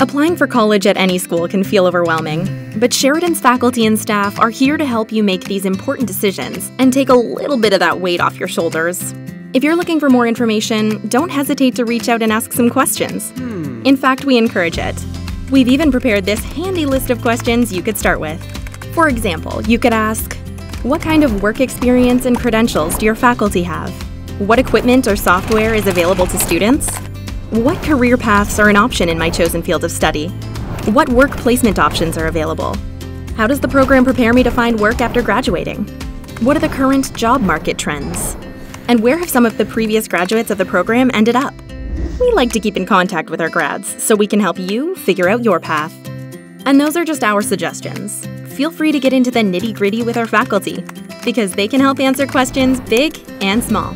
Applying for college at any school can feel overwhelming, but Sheridan's faculty and staff are here to help you make these important decisions and take a little bit of that weight off your shoulders. If you're looking for more information, don't hesitate to reach out and ask some questions. Hmm. In fact, we encourage it. We've even prepared this handy list of questions you could start with. For example, you could ask What kind of work experience and credentials do your faculty have? What equipment or software is available to students? What career paths are an option in my chosen field of study? What work placement options are available? How does the program prepare me to find work after graduating? What are the current job market trends? And where have some of the previous graduates of the program ended up? We like to keep in contact with our grads so we can help you figure out your path. And those are just our suggestions. Feel free to get into the nitty gritty with our faculty because they can help answer questions big and small.